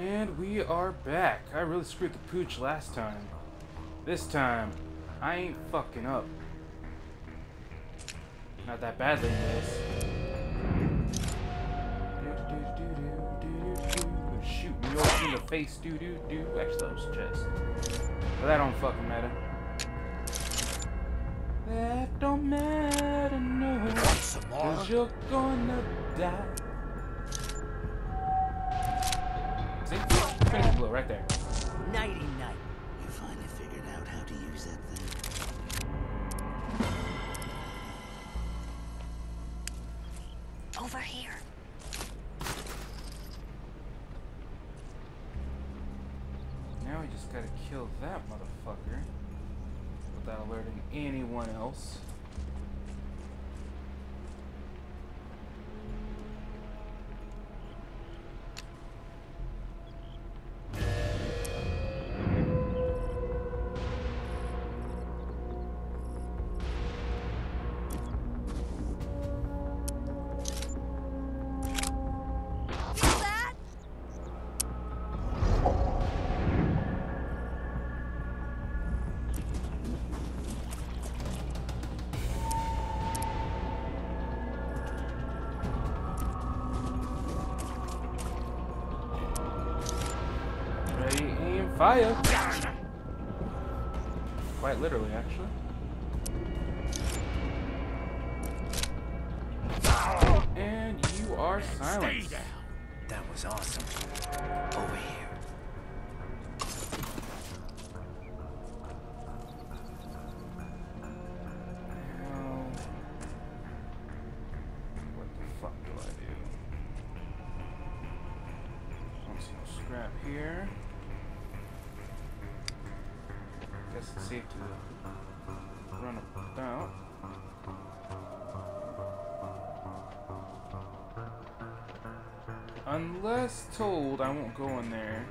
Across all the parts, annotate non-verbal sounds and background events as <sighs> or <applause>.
And we are back. I really screwed the pooch last time. This time, I ain't fucking up. Not that badly, this. Shoot me over in the face, doo doo doo. Actually, that was chest. But that don't fucking matter. That don't matter, no. Cause you're gonna die. Finish blow right there. Nighty night. You finally figured out how to use that thing. Over here. Now we just gotta kill that motherfucker without alerting anyone else. Fire! Quite literally, actually. And you are silenced. That was awesome. Over here. I won't go in there.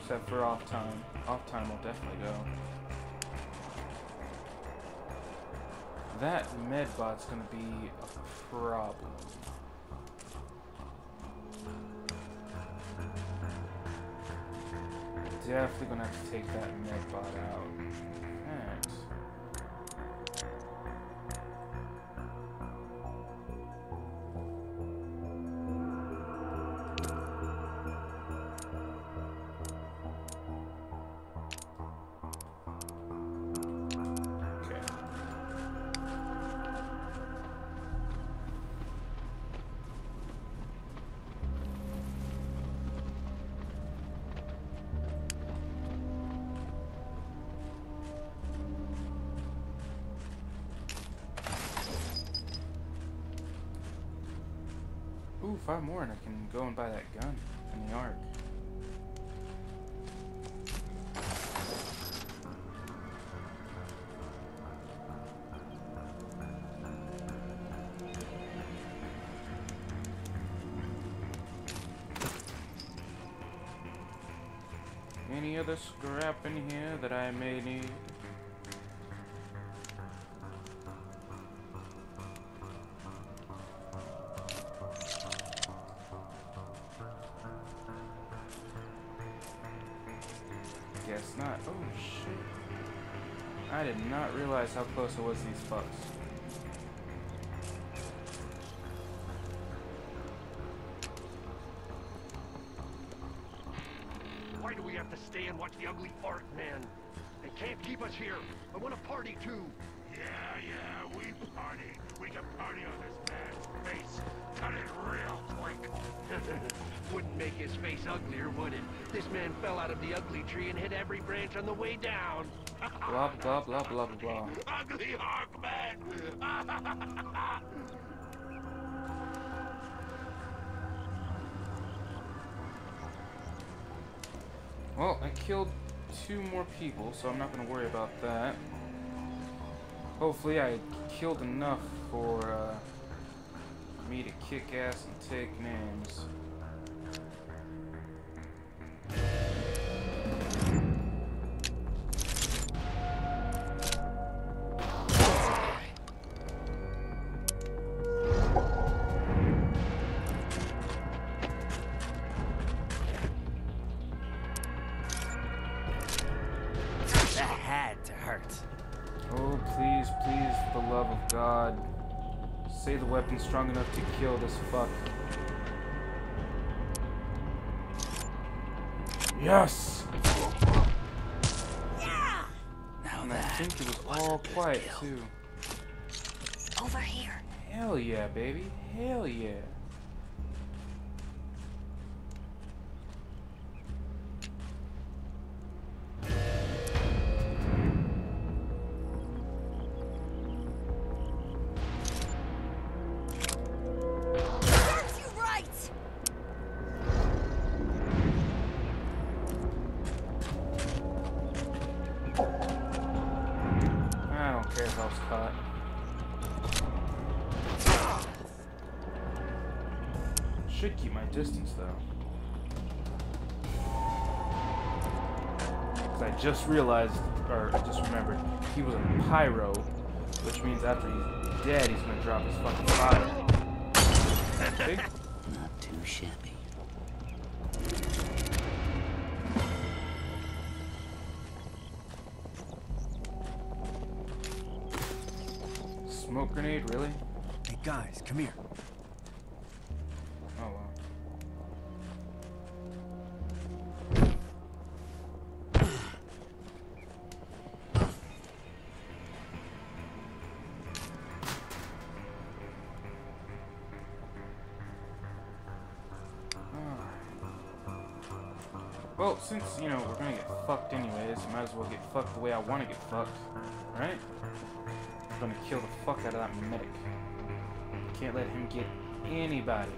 Except for off time. Off time, I'll definitely go. That medbot's gonna be a problem. Definitely gonna have to take that medbot out. Ooh, five more and I can go and buy that gun in the Ark. Any other scrap in here that I may need? How close I was to these fucks. Why do we have to stay and watch the ugly fart, man? They can't keep us here. I want to party too. Yeah, yeah, we party. We can party on this man's face. Cut it real quick. <laughs> Wouldn't make his face uglier, would it? This man fell out of the ugly tree and hit every branch on the way down. <laughs> Blah blah blah blah blah blah. Ugly. <laughs> Well, I killed two more people, so I'm not going to worry about that. Hopefully I killed enough for uh, me to kick ass and take names. Say the weapon's strong enough to kill this fuck. Yes! Yeah! Now And I think it was was all quiet, kill. too. Over here. Hell yeah, baby. Hell yeah. Realized, or I just remembered, he was a pyro, which means after he's dead, he's gonna drop his fucking body. See? Not too shabby. Smoke grenade, really? Hey guys, come here. Well get fucked the way I wanna get fucked, right? I'm gonna kill the fuck out of that medic. Can't let him get anybody.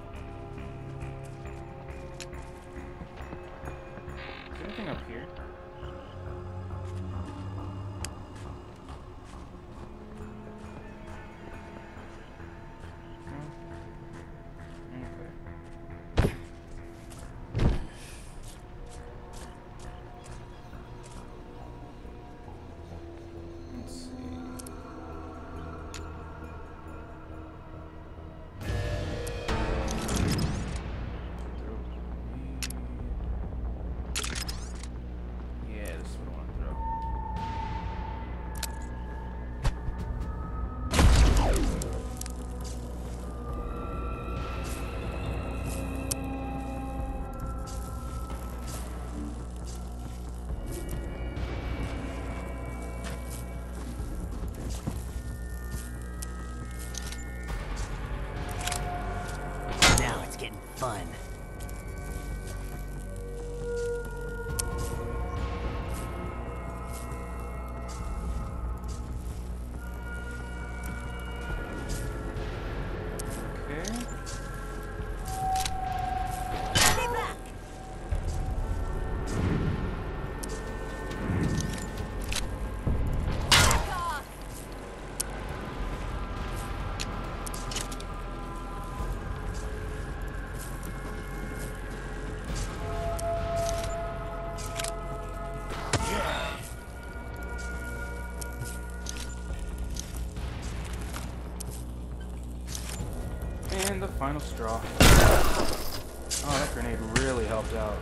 Fun. Final straw. Oh, that grenade really helped out.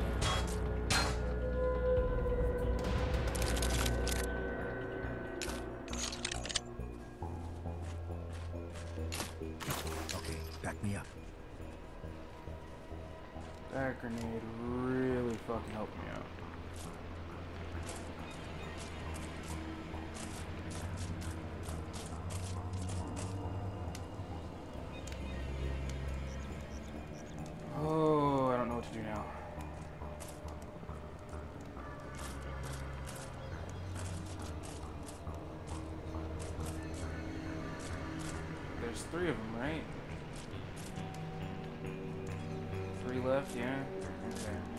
Okay, back me up. That grenade There's three of them, right? Three left, yeah? Okay.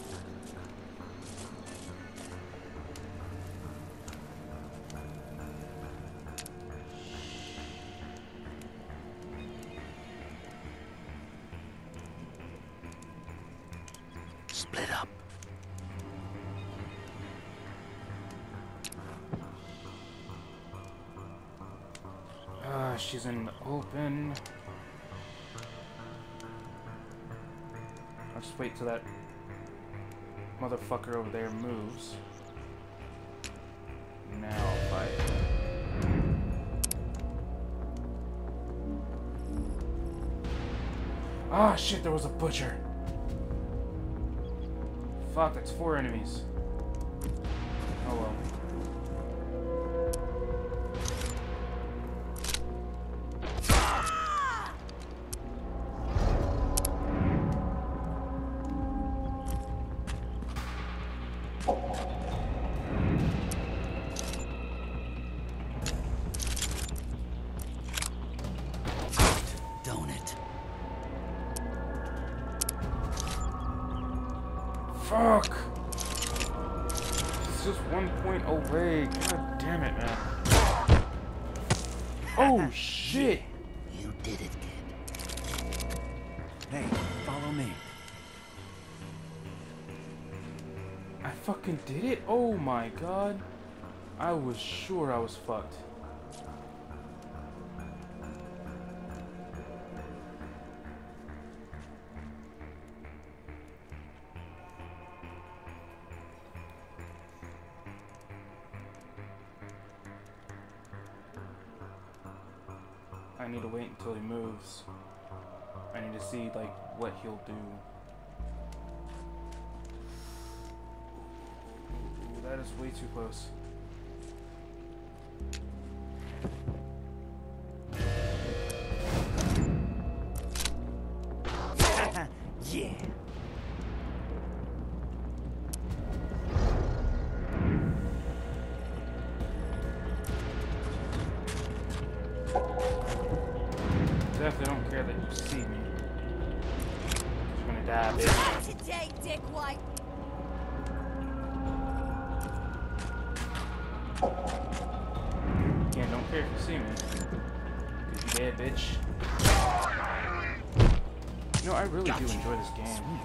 She's in the open. I'll just wait till that motherfucker over there moves. now fight. Ah, shit, there was a butcher. Fuck, that's four enemies. Fucking did it? Oh my god. I was sure I was fucked. I need to wait until he moves. I need to see like what he'll do. Is way too close.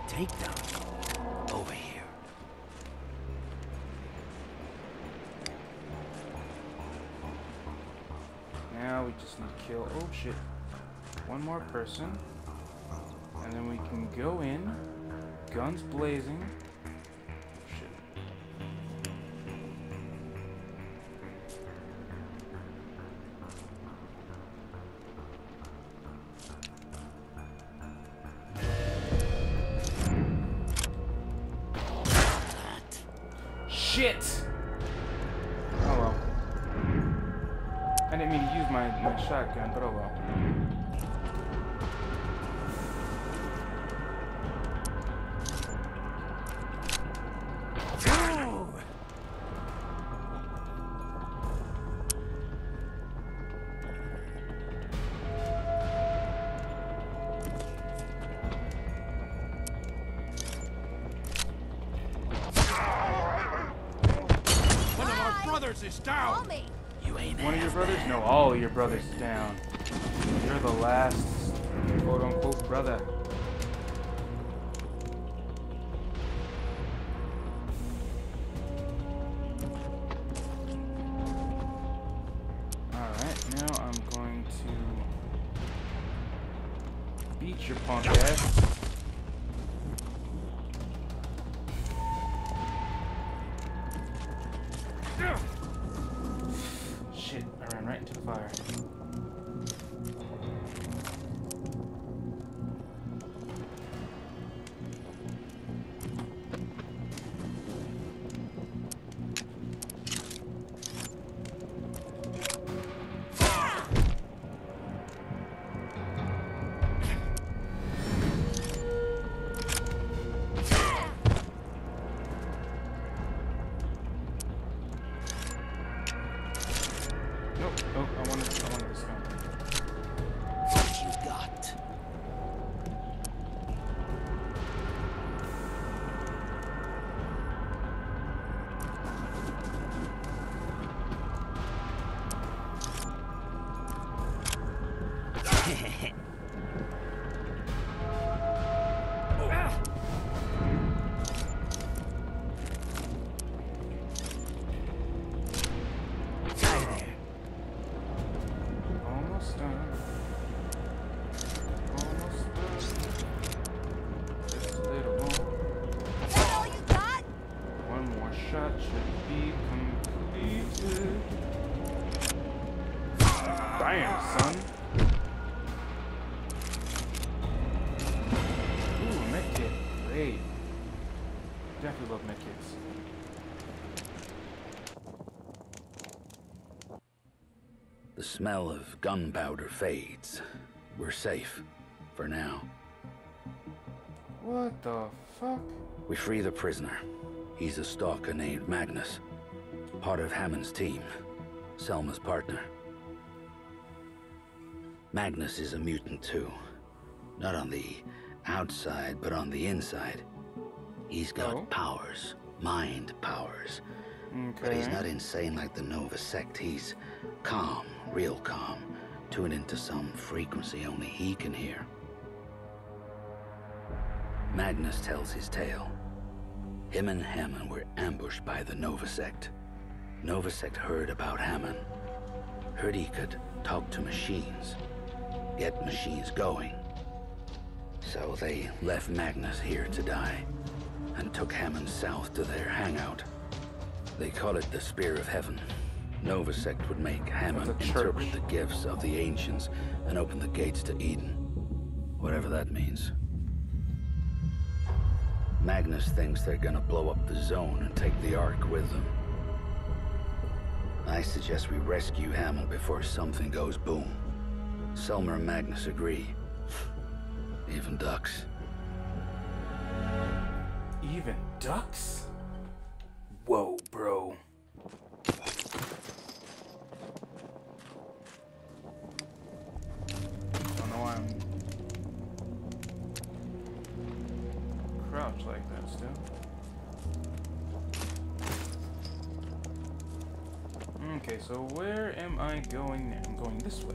Takedown. Over here. Now we just need to kill, oh shit, one more person. And then we can go in, guns blazing. Shit! Oh well. I didn't mean to use my, my shotgun, but oh well. Smell of gunpowder fades. We're safe. For now. What the fuck? We free the prisoner. He's a stalker named Magnus. Part of Hammon's team. Selma's partner. Magnus is a mutant too. Not on the outside, but on the inside. He's got Oh. powers. Mind powers. But he's not insane like the Nova sect. He's calm, real calm. Tuned into some frequency only he can hear. Magnus tells his tale. Him and Hammon were ambushed by the Nova sect. Nova sect heard about Hammon. Heard he could talk to machines. Get machines going. So they left Magnus here to die. And took Hammon south to their hangout. They call it the Spear of Heaven. Nova sect would make Hammon interpret the gifts of the ancients and open the gates to Eden. Whatever that means. Magnus thinks they're gonna blow up the zone and take the Ark with them. I suggest we rescue Hammon before something goes boom. Selma and Magnus agree. Even Dux. Even Dux? So where am I going now? I'm going this way.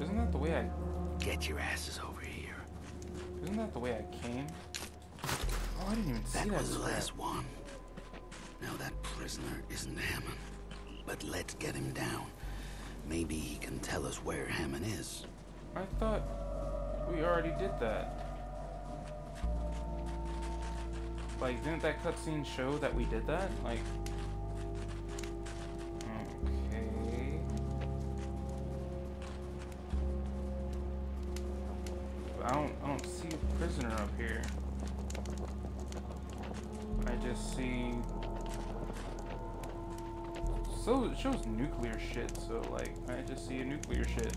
Isn't that the way I Get your asses over here. Isn't that the way I came? Oh, I didn't even see That that. was the last one. Now that prisoner isn't Hammon. But let's get him down. Maybe he can tell us where Hammon is. I thought we already did that. Like, didn't that cutscene show that we did that? Like, okay. I don't, I don't see a prisoner up here. I just see. So it shows nuclear shit. So like, I just see a nuclear shit.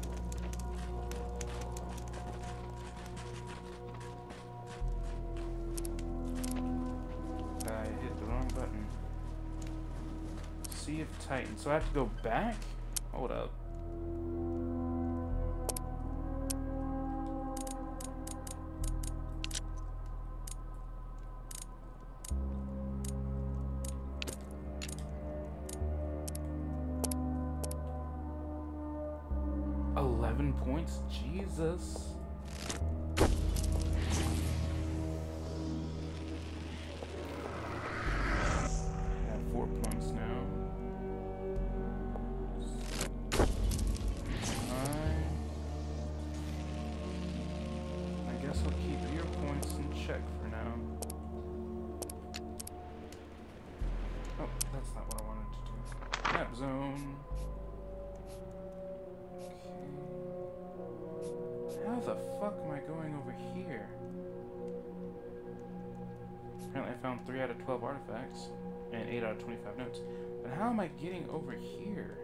Titan. So I have to go back? Hold up. In check for now. Oh, that's not what I wanted to do. Map zone. Okay. How the fuck am I going over here? Apparently I found 3 out of 12 artifacts and 8 out of 25 notes. But how am I getting over here?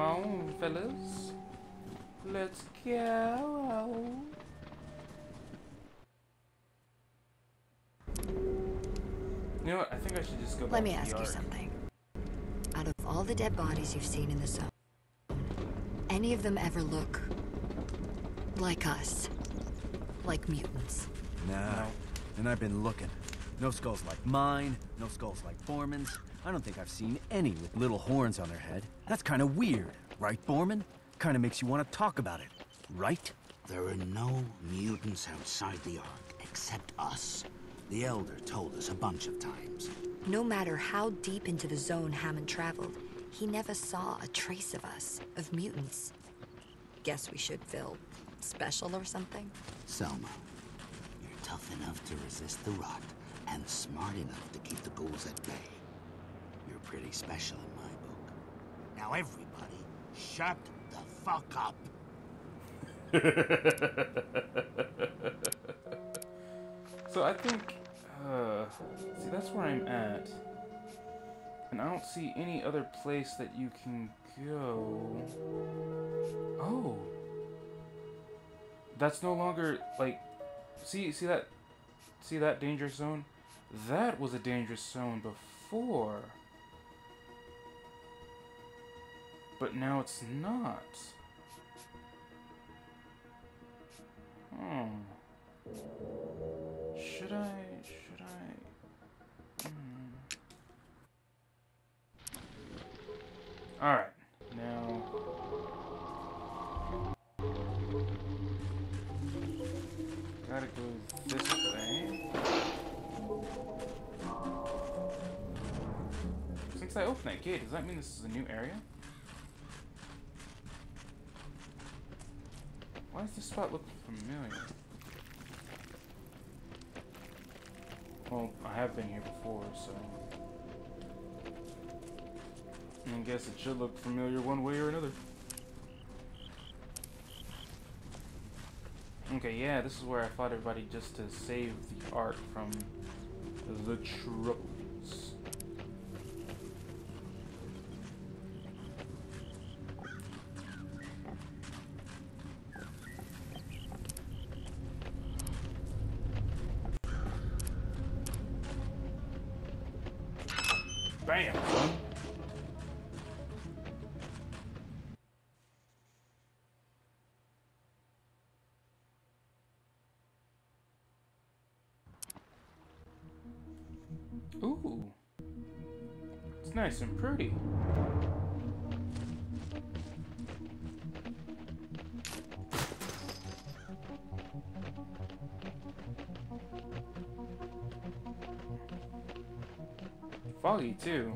Come on, fellas. Let's go. You know what? I think I should just go. Let me to the ask you something. Out of all the dead bodies you've seen in the zone, any of them ever look like us? Like mutants? Nah. No. And I've been looking. No skulls like mine, no skulls like Foreman's. I don't think I've seen any with little horns on their head. That's kind of weird, right, Bormin? Kind of makes you want to talk about it, right? There are no mutants outside the Ark except us. The Elder told us a bunch of times. No matter how deep into the zone Hammon traveled, he never saw a trace of us, of mutants. Guess we should feel special or something? Selma, you're tough enough to resist the rot and smart enough to keep the ghouls at bay. You're pretty special in my book. Now everybody, shut the fuck up. <laughs> So I think, uh, see, that's where I'm at. And I don't see any other place that you can go. Oh. That's no longer, like, see, see that, see that dangerous zone? That was a dangerous zone before. But now it's not. Hmm. Should I? Should I? Hmm. All right. Now. Gotta go this way. Since I opened that gate, does that mean this is a new area? Why does this spot look familiar? Well, I have been here before, so... I guess it should look familiar one way or another. Okay, yeah, this is where I fought everybody just to save the art from the troubles. Nice and pretty. Foggy too.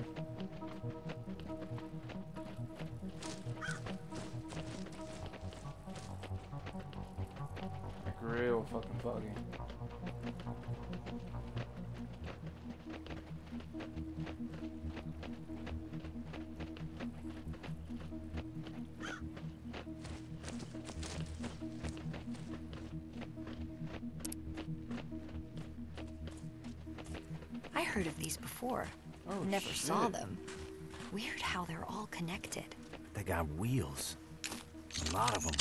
Like real fucking foggy. Before. Oh, Never saw them. Weird how they're all connected. They got wheels. A lot of them.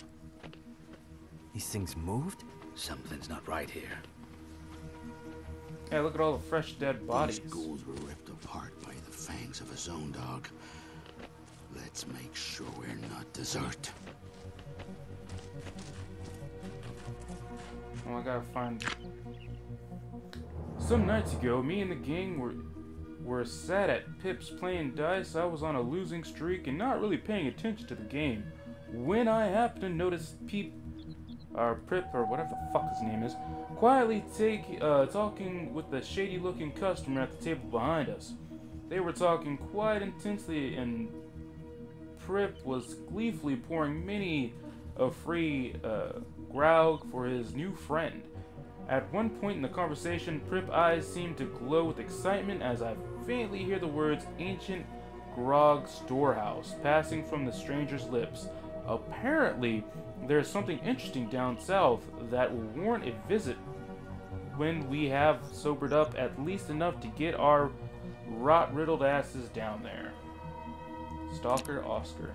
These things moved? Something's not right here. Hey, look at all the fresh dead bodies. These ghouls were ripped apart by the fangs of a zone dog. Let's make sure we're not dessert. Oh, I gotta find. Some nights ago, me and the gang were were sat at Pip's playing dice. I was on a losing streak and not really paying attention to the game. When I happened to notice Peep, or Pripp, or whatever the fuck his name is, quietly take uh, talking with the shady-looking customer at the table behind us. They were talking quite intensely, and Pripp was gleefully pouring many a free uh, for his new friend. At one point in the conversation, Pripp eyes seemed to glow with excitement as I faintly hear the words ancient grog storehouse passing from the stranger's lips. Apparently, there's something interesting down south that will warrant a visit when we have sobered up at least enough to get our rot riddled asses down there. Stalker Oscar.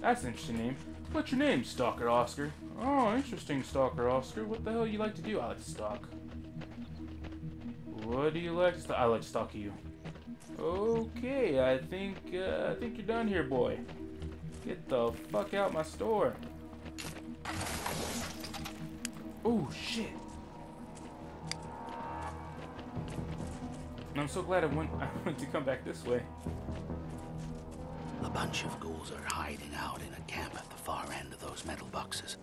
That's an interesting name. What's your name, Stalker Oscar? Oh, interesting, Stalker Oscar. What the hell you like to do? I like to stalk. What do you like? I like to stalk you. Okay, I think, uh, I think you're done here, boy. Get the fuck out my store. Oh, shit. I'm so glad I went, <laughs> I went to come back this way. A bunch of ghouls are hiding out in a camp at the far end of those metal boxes.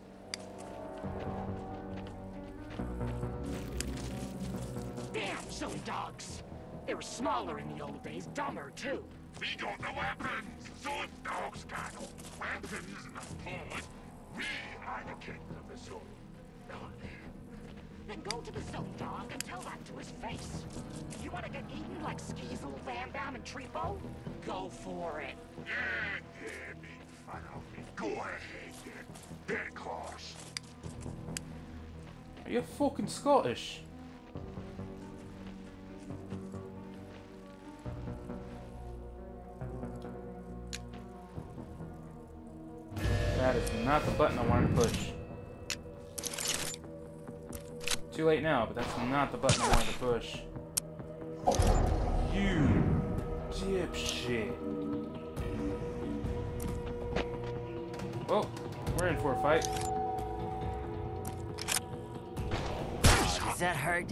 Damn silly dogs! They were smaller in the old days, dumber too. We got the weapons, so if dogs got no weapons in the point, we are the kings of the zone. Then go to the silly dog and tell that to his face. You wanna get eaten like Skeezel, Van Damme, and Treepo? Go for it. Yeah, yeah, make fun of me. Go ahead, then. Dead claws. Are you fucking Scottish? That is not the button I wanted to push. Too late now, but that's not the button I wanted to push. You dipshit. Oh, we're in for a fight. Does that hurt?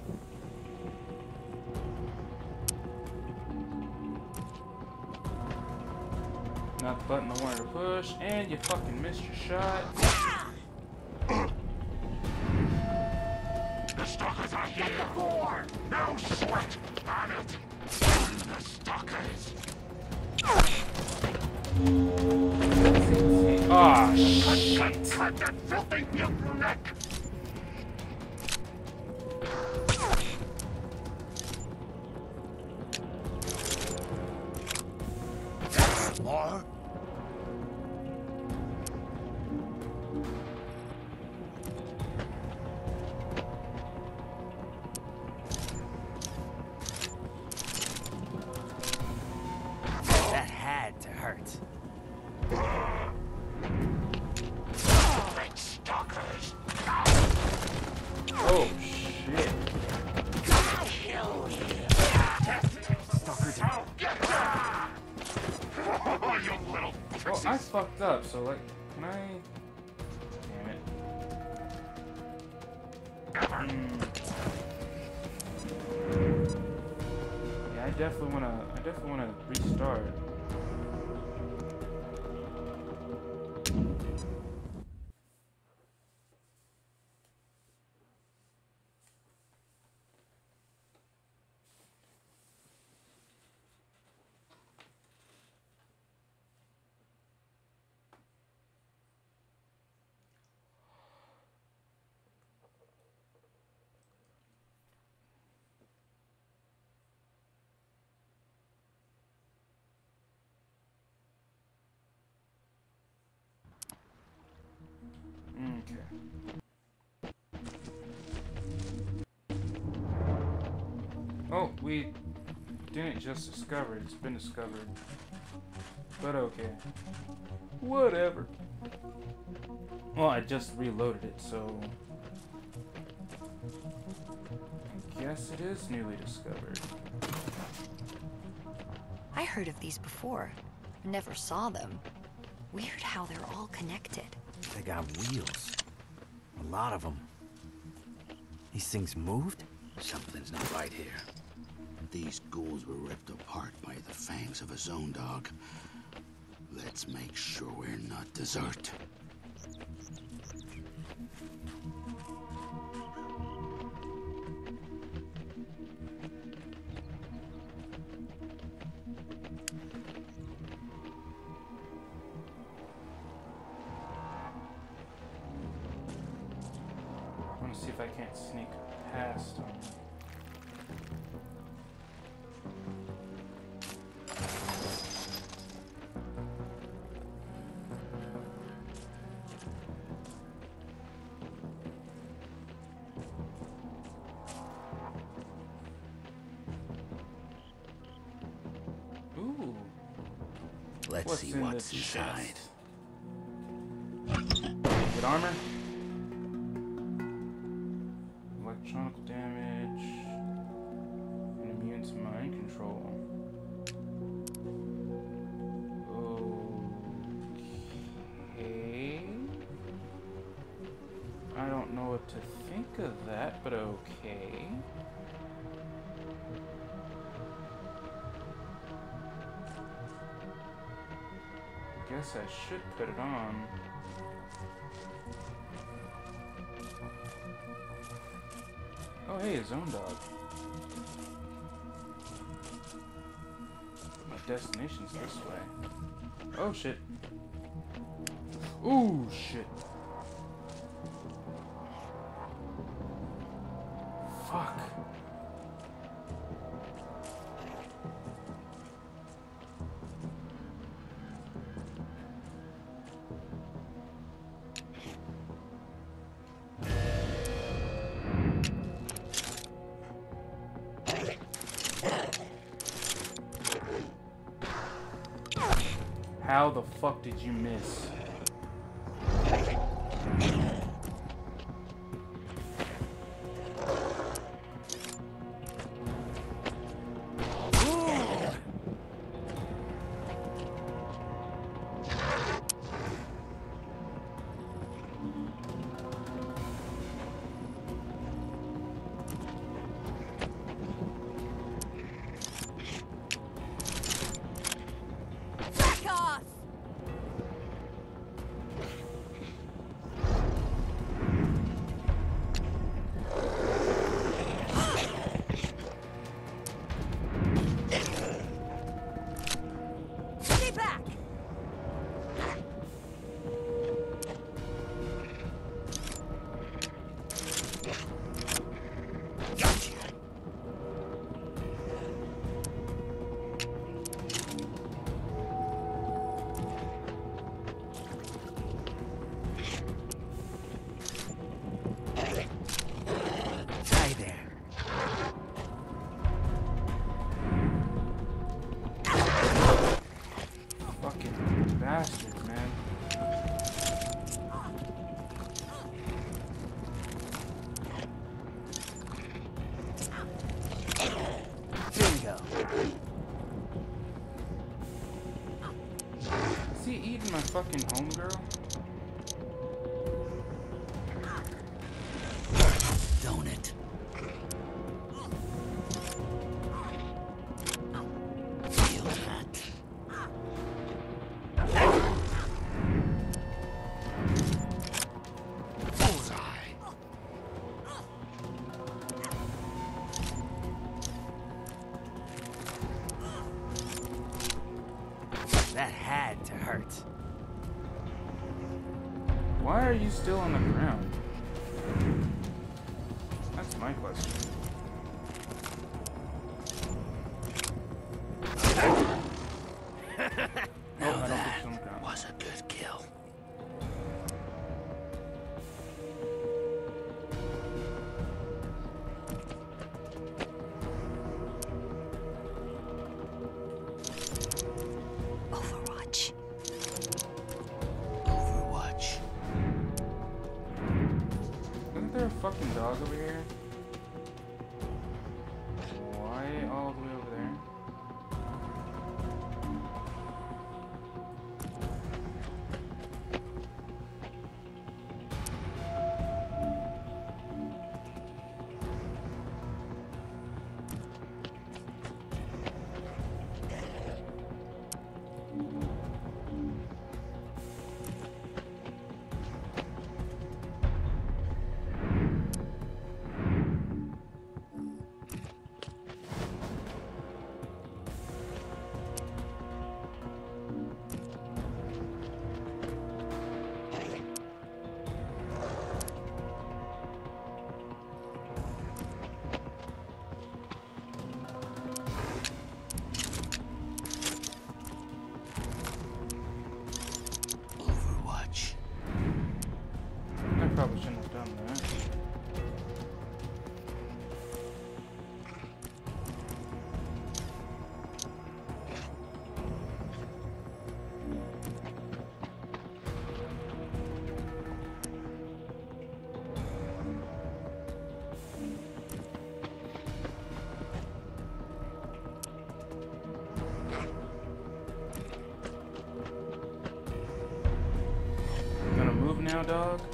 Not the button I wanted to push, and you fucking missed your shot. The stalkers are here. Four! No sweat on it. The stalkers. Ah, shit. Cut, cut that filthy mutant neck. Definitely wanna, I definitely wanna restart. Oh, we didn't just discover it, it's been discovered. But okay. Whatever. Well, I just reloaded it, so... I guess it is newly discovered. I heard of these before. Never saw them. Weird how they're all connected. They got wheels. A lot of them. These things moved? Something's not right here. These ghouls were ripped apart by the fangs of a zone dog. Let's make sure we're not dessert. I want to see if I can't sneak past. See what's inside. should put it on. Oh hey, Zone Dog. My destination's this way. Oh shit. Ooh shit. How the fuck did you miss? he eating my fucking homegirl? Now, dog?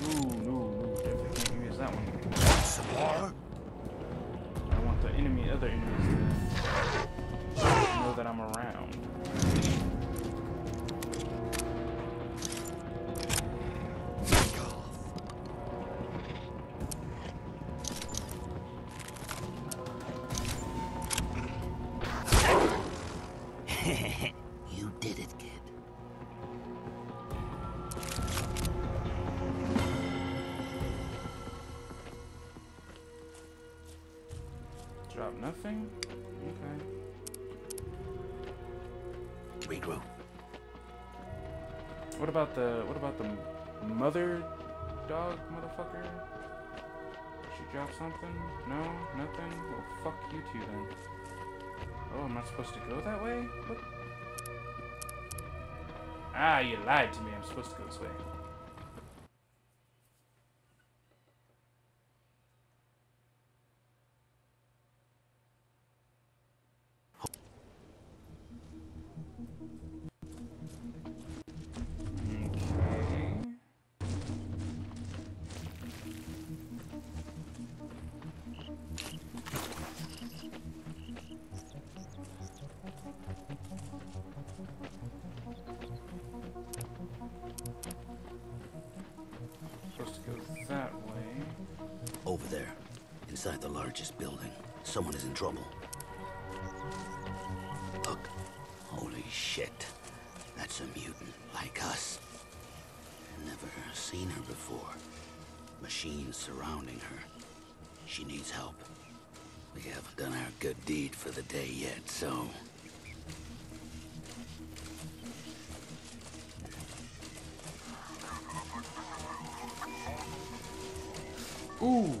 Ooh, no, no, definitely can't use that one. Some? I want the enemy, other enemies to know that I'm around. About the, what about the mother dog motherfucker? She drop something? No? Nothing? Well, fuck you two then. Oh, I'm I supposed to go that way? What? Ah, you lied to me. I'm supposed to go this way. Inside the largest building. Someone is in trouble. Look. Holy shit. That's a mutant, like us. I've never seen her before. Machines surrounding her. She needs help. We haven't done our good deed for the day yet, so... Ooh,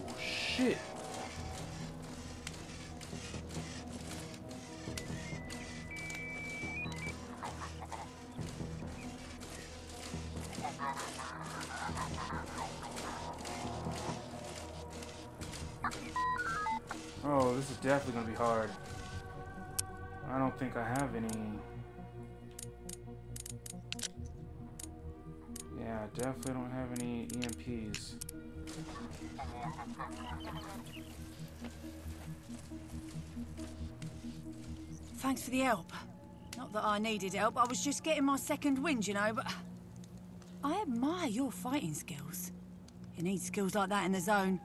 I needed help, I was just getting my second wind, you know, but... I admire your fighting skills. You need skills like that in the zone.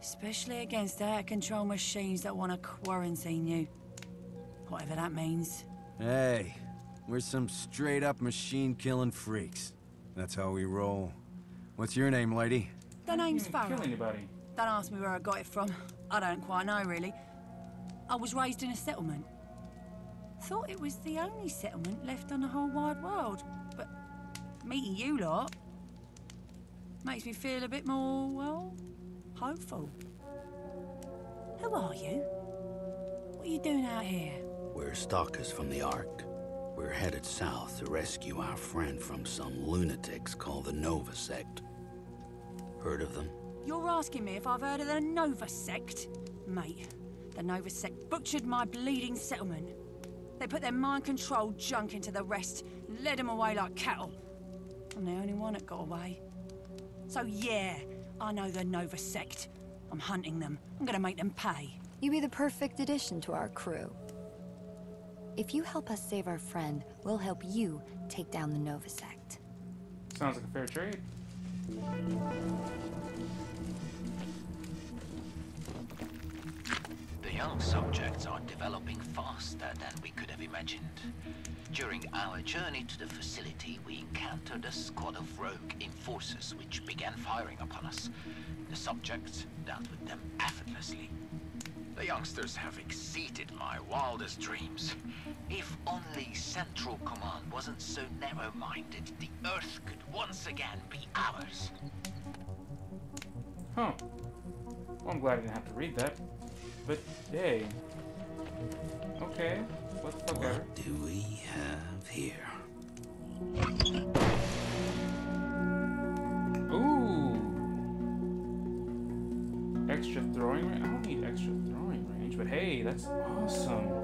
Especially against out-of-control machines that want to quarantine you. Whatever that means. Hey, we're some straight-up machine-killing freaks. That's how we roll. What's your name, lady? The name's Didn't kill anybody. Don't ask me where I got it from. I don't quite know, really. I was raised in a settlement. I thought it was the only settlement left on the whole wide world. But meeting you lot makes me feel a bit more, well, hopeful. Who are you? What are you doing out here? We're stalkers from the Ark. We're headed south to rescue our friend from some lunatics called the Nova Sect. Heard of them? You're asking me if I've heard of the Nova Sect? Mate, the Nova Sect butchered my bleeding settlement. They put their mind-controlled junk into the rest and led them away like cattle. I'm the only one that got away. So yeah, I know the Nova Sect. I'm hunting them. I'm gonna make them pay. You'd be the perfect addition to our crew. If you help us save our friend, we'll help you take down the Nova Sect. Sounds like a fair trade. Young subjects are developing faster than we could have imagined. During our journey to the facility, we encountered a squad of rogue enforcers which began firing upon us. The subjects dealt with them effortlessly. The youngsters have exceeded my wildest dreams. If only Central Command wasn't so narrow-minded, the Earth could once again be ours. Huh. Well, I'm glad I didn't have to read that. But, hey. Okay. What the fuck ever. What do we have here? Ooh. Extra throwing range? I don't need extra throwing range, but hey, that's awesome.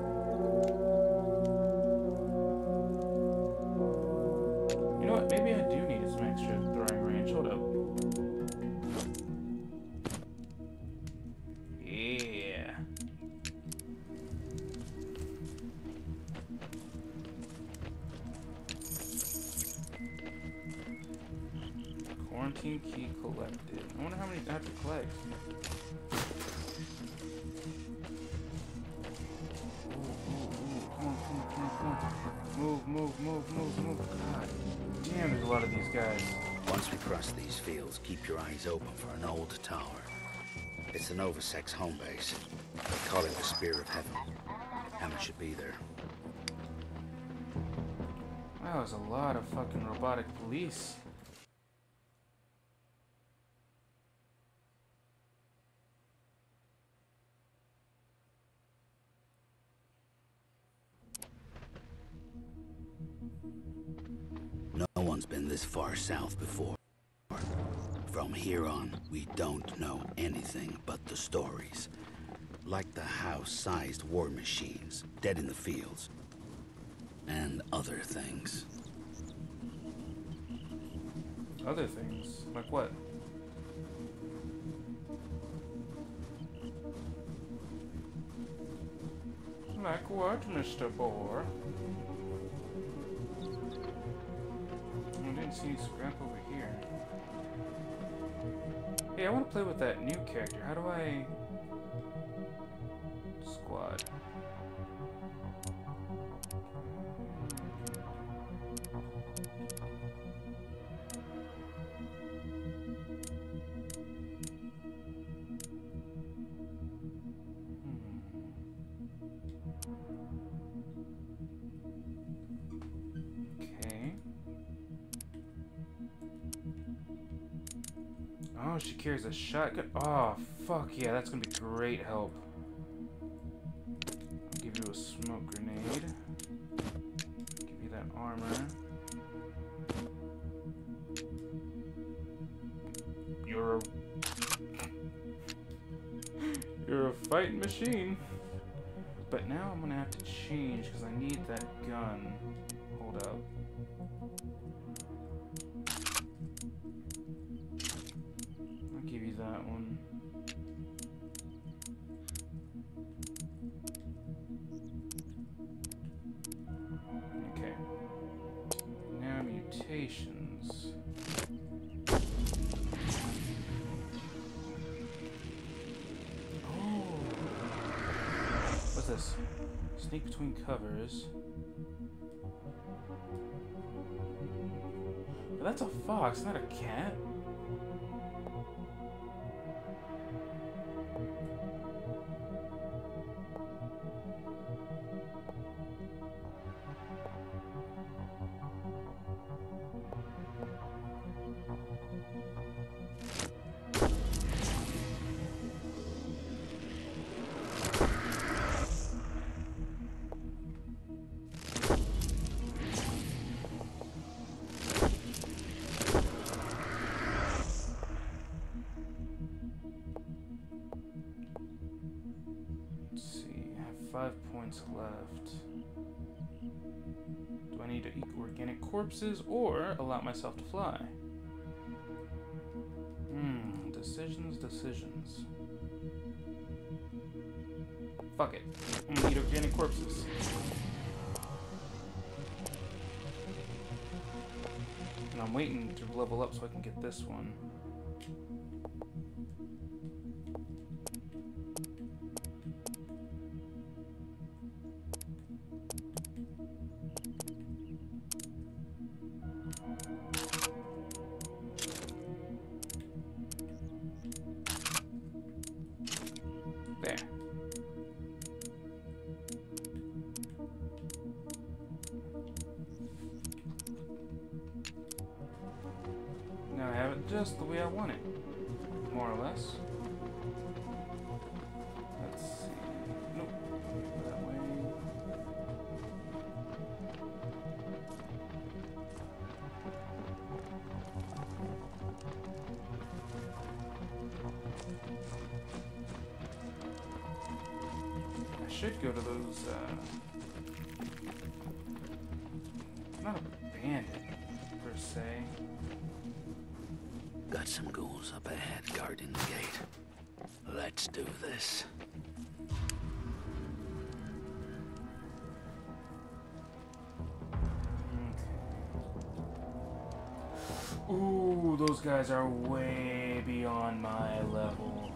It's home base. They call it the Spear of Heaven. Hammon should be there. Wow, there's a lot of fucking robotic police. No one's been this far south before. From here on, we don't know anything but the stories. Like the house-sized war machines, dead in the fields. And other things. Other things. Like what? Like what, Mr. Boar? I didn't see scrap over here. Hey, I want to play with that new character. How do I... shotgun. Oh, fuck yeah, that's gonna be great help. I'll give you a smoke grenade. Give you that armor. You're a... You're a fighting machine. But now I'm gonna have to change because I need that gun. Hold up. This? Sneak between covers. But that's a fox, not a cat. Do I need to eat organic corpses or allow myself to fly? Hmm, decisions, decisions. Fuck it. I'm gonna eat organic corpses. And I'm waiting to level up so I can get this one. Just the way I want it, more or less. Got some ghouls up ahead guarding the gate. Let's do this. Ooh, those guys are way beyond my level.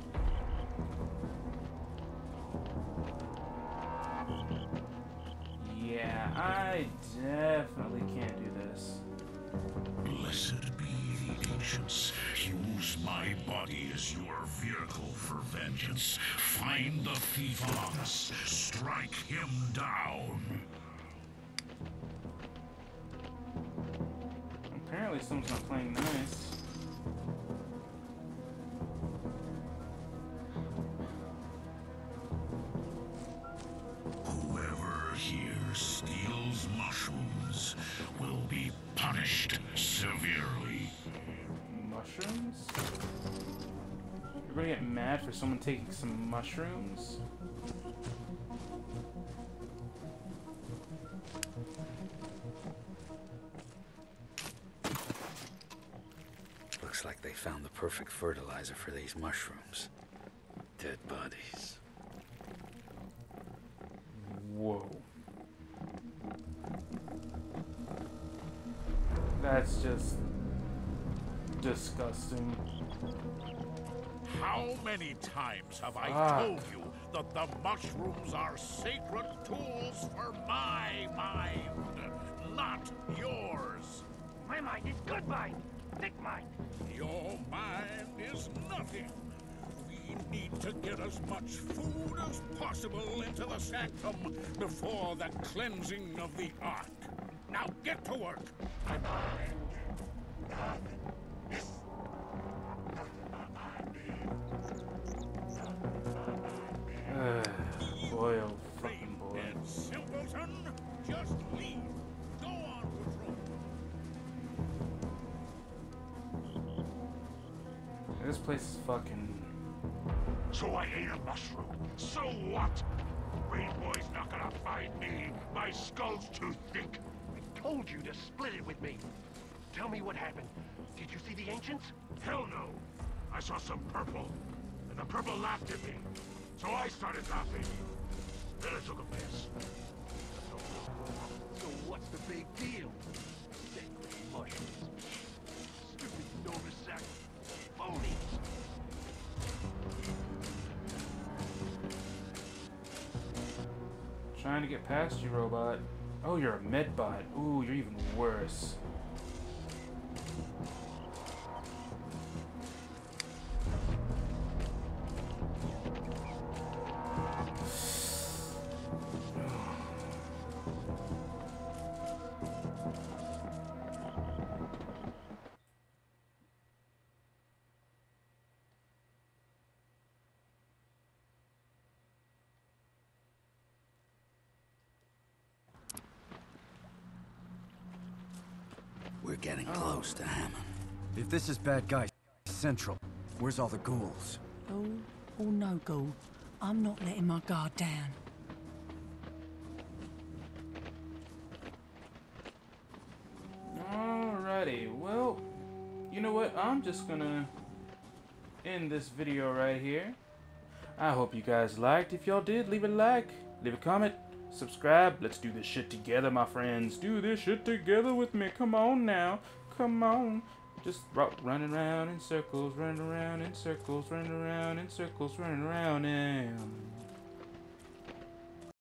Yeah, I definitely can't do this. Blessed be the ancients. Use my body as your vehicle for vengeance. Find the thief among us. Strike him down. Apparently someone's not playing nice. Whoever here steals mushrooms will be punished severely. Mushrooms? You're gonna get mad for someone taking some mushrooms? Looks like they found the perfect fertilizer for these mushrooms. Many times have I Fuck. told you that the mushrooms are sacred tools for my mind, not yours? My mind is good mind. Thick mind. Your mind is nothing. We need to get as much food as possible into the sanctum before the cleansing of the Ark. Now get to work. <sighs> boy, oh fucking boy. Simpleton, just leave. Go on patrol. This place is fucking. So I ate a mushroom. So what? Rain Boy's not gonna find me. My skull's too thick. I told you to split it with me. Tell me what happened. Did you see the ancients? Hell no. I saw some purple, and the purple laughed at me. So I started laughing. Then I took a piss. So what's the big deal? Mushrooms. Stupid Nova Sect. Phonies. Trying to get past you, robot. Oh, you're a medbot. Ooh, you're even worse. This is bad guy central, where's all the ghouls? Oh, or no go. I'm not letting my guard down. Alrighty, well, you know what? I'm just gonna end this video right here. I hope you guys liked. If y'all did, leave a like, leave a comment, subscribe. Let's do this shit together, my friends. Do this shit together with me. Come on now. Come on. Just ru- running around in circles, running around in circles, running around in circles, running around and